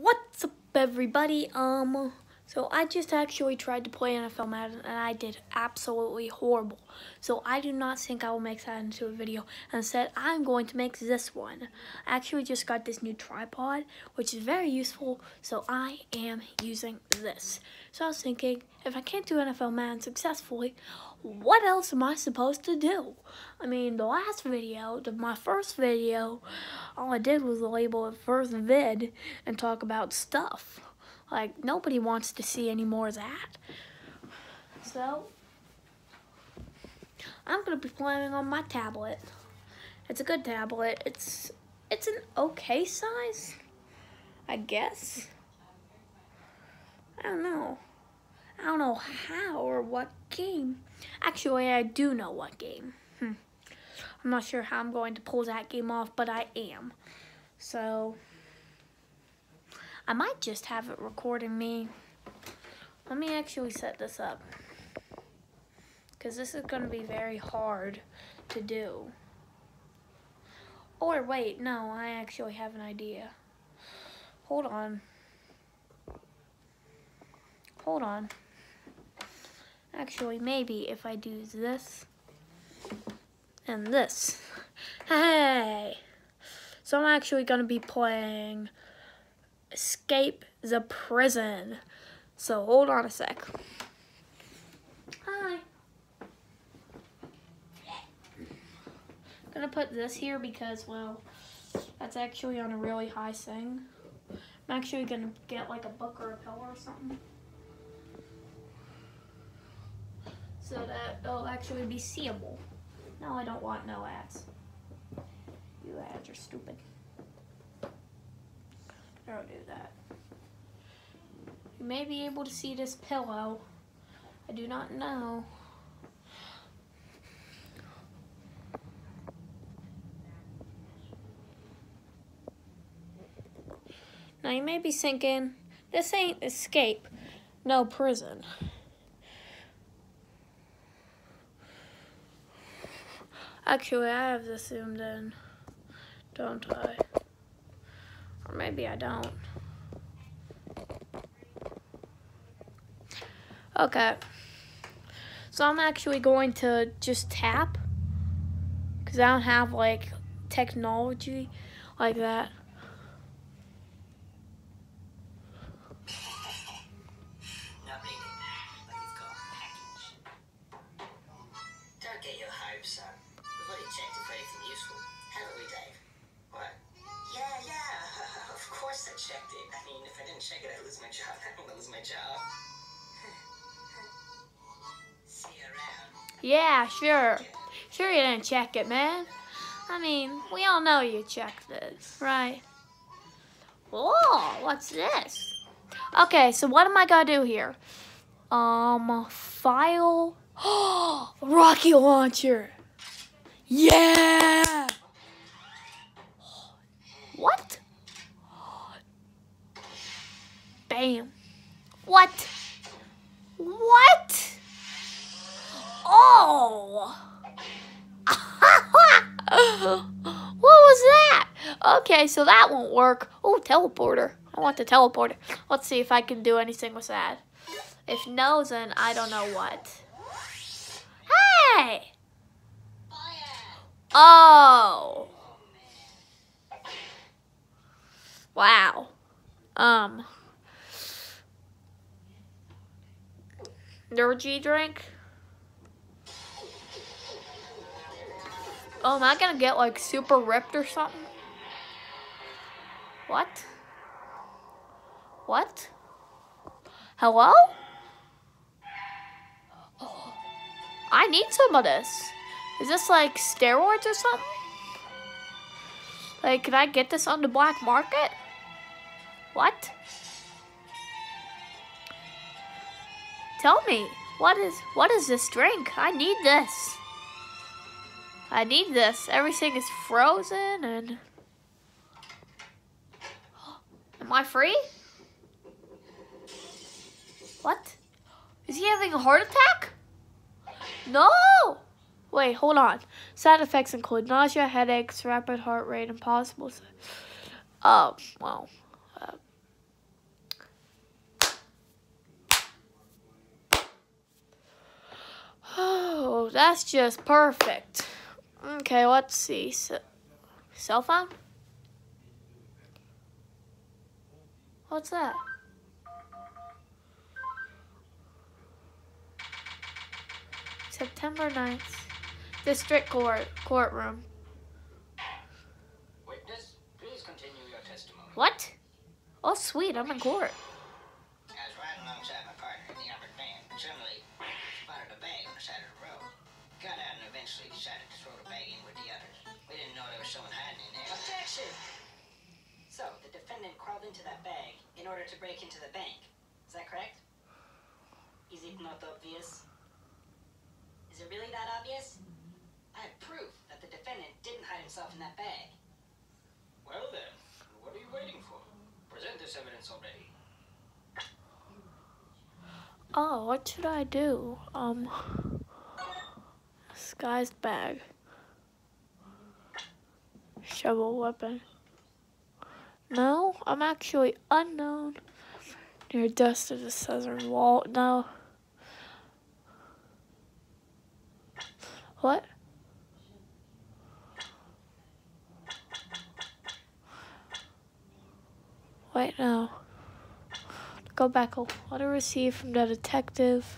What's up, everybody? Um, so I just actually tried to play NFL Madden and I did absolutely horrible. So I do not think I will make that into a video. Instead, I'm going to make this one. I actually just got this new tripod, which is very useful. So I am using this. So I was thinking, if I can't do NFL Madden successfully, what else am I supposed to do? I mean, the last video, the, my first video, all I did was label it first vid and talk about stuff. Like, nobody wants to see any more of that. So, I'm going to be playing on my tablet. It's a good tablet. It's, it's an okay size, I guess. I don't know. I don't know how or what game. Actually, I do know what game. Hmm. I'm not sure how I'm going to pull that game off, but I am. So, I might just have it recording me. Let me actually set this up. Because this is going to be very hard to do. Or wait, no, I actually have an idea. Hold on. Hold on. Actually, maybe if I do this and this. Hey! So I'm actually going to be playing Escape the Prison. So hold on a sec. Hi. I'm to put this here because, well, that's actually on a really high thing. I'm actually to get like a book or a pillow or something. so that it'll actually be seeable. No, I don't want no ads. You ads are stupid. Don't do that. You may be able to see this pillow. I do not know. Now you may be thinking, this ain't escape, no prison. Actually, I have this zoomed in, don't I? Or maybe I don't. Okay. So I'm actually going to just tap because I don't have like technology like that. Yeah, sure. Sure you didn't check it, man. I mean, we all know you checked this, right? Whoa, what's this? Okay, so what am I gonna do here? Um, file. Rocket launcher. Yeah! What? Bam. What? What? Oh! what was that? Okay, so that won't work. Oh, teleporter. I want the teleporter. Let's see if I can do anything with that. If no, then I don't know what. Hey! Oh! Wow. Um... energy drink. Oh, am I gonna get like super ripped or something? What? What? Hello? I need some of this. Is this like steroids or something? Like, can I get this on the black market? What? Tell me, what is what is this drink? I need this. I need this. Everything is frozen and Am I free? What? Is he having a heart attack? No! Wait, hold on. Side effects include nausea, headaches, rapid heart rate, and possible... Oh, um, well... Uh, Oh, that's just perfect. Okay, let's see. So, cell phone? What's that? September 9th. District Court courtroom. Witness, please continue your testimony. What? Oh, sweet. I'm in court. I was riding alongside my partner in the armored van. Suddenly, spotted a bag on the side of the road. Got out and eventually decided to throw the bag in with the others. We didn't know there was someone hiding in there. Objection! So, the defendant crawled into that bag in order to break into the bank. Is that correct? Is it not obvious? Is it really that obvious? I have proof that the defendant didn't hide himself in that bag. Well then, what are you waiting for? Present this evidence already. Oh, what should I do? Um, disguised bag. Shovel weapon. No, I'm actually unknown. Near dust of the southern wall. No. What? Wait, no. Go back. What I received from the detective.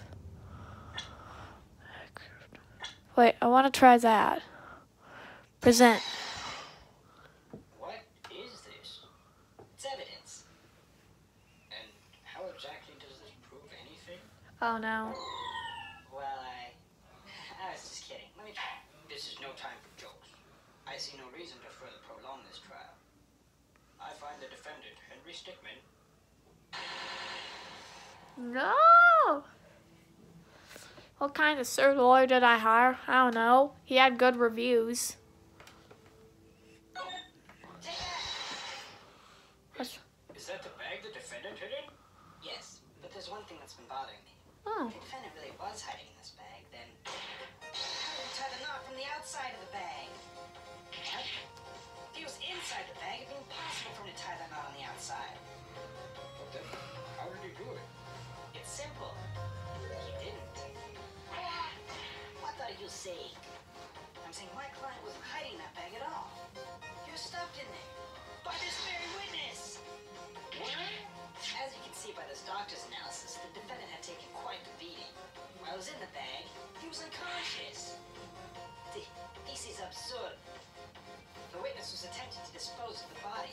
Wait, I want to try that. Present. What is this? It's evidence. And how exactly does this prove anything? Oh no. Well, I. I was just kidding. Let me try. This is no time for jokes. I see no reason to further prolong this trial. I find the defendant, Henry Stickmin, No! What kind of sir lawyer did I hire? I don't know. He had good reviews. Is that the bag the defendant hid in? Yes, but there's one thing that's been bothering me. Oh, If the defendant really was hiding in this bag, then. How did he tie the knot from the outside of the bag? What? If he was inside the bag, it'd be impossible for him to tie that knot on the outside. But then, how did he do it? It's simple. This is absurd. The witness was attempting to dispose of the body.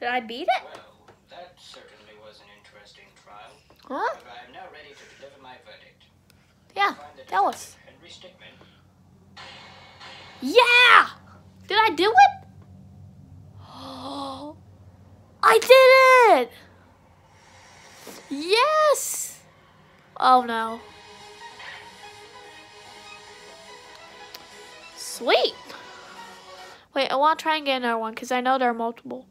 Did I beat it? Well, that certainly was an interesting trial. Huh? But I am now ready to deliver my verdict. Yeah, tell us. Henry Stickmin, Yeah! Did I do it? I did it! Yes! Oh no. Sweet! Wait, I want to try and get another one because I know there are multiple.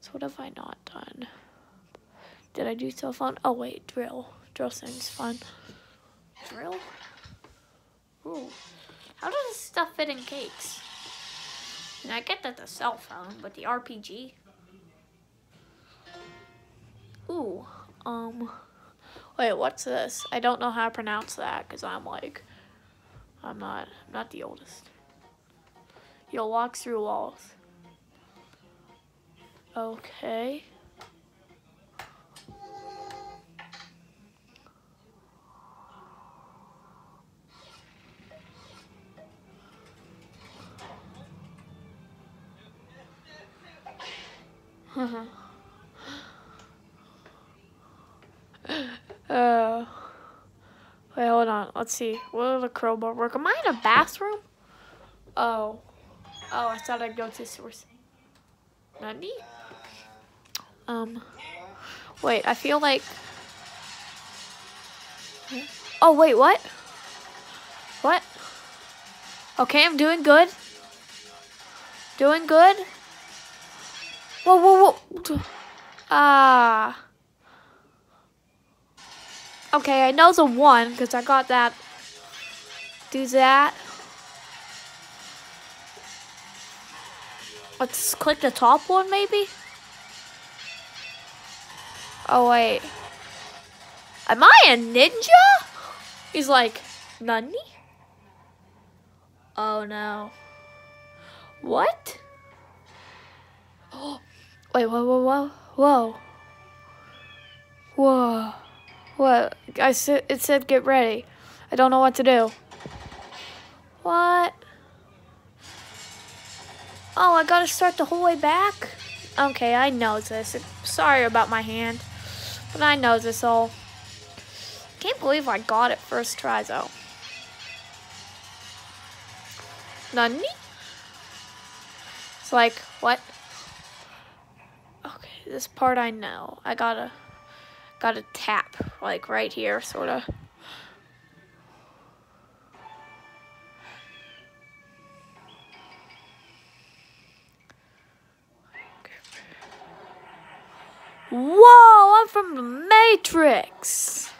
So what have I not done? Did I do cell phone? Oh wait, drill. Drill seems fun. Drill? Ooh. How does this stuff fit in cakes? And I get that the cell phone, but the RPG. Ooh, um, wait, what's this? I don't know how to pronounce that because I'm like, I'm not, I'm not the oldest. You'll walk through walls. Okay. uh, wait, hold on. Let's see. Will the crowbar work? Am I in a bathroom? Oh. Oh, I thought I'd go to source. Nani? Um, Wait, I feel like... Oh, wait, what? What? Okay, I'm doing good. Doing good. Whoa, whoa, whoa. Ah. Okay, I know the one because I got that. Do that. Let's click the top one, maybe? Oh, wait. Am I a ninja? He's like, Nani? Oh, no. What? Oh, wait, whoa, whoa, whoa, whoa. Whoa. What? I said, it said get ready. I don't know what to do. What? Oh, I gotta start the whole way back? Okay, I know this. Sorry about my hand. But I know this all. Can't believe I got it first try though. Nani? It's like, what? Okay, this part I know. I gotta, gotta tap, like right here, sorta. Whoa, From the Matrix.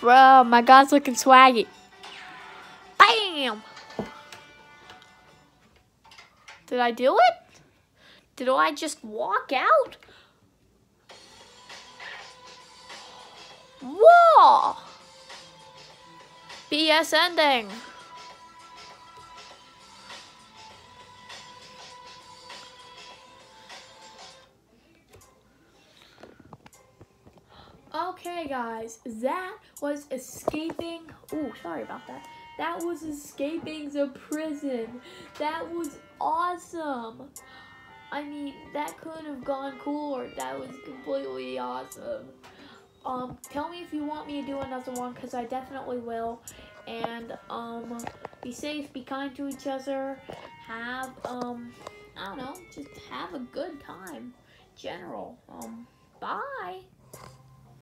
Bro, my god's looking swaggy. Bam! Did I do it? Did I just walk out? Whoa! BS ending. Okay, guys, that was escaping. Oh, sorry about that. That was escaping the prison. That was awesome. I mean, that could have gone cooler. That was completely awesome. Um, tell me if you want me to do another one, because I definitely will. And, um, be safe, be kind to each other. Have, um, I don't know, just have a good time. General. Um, bye.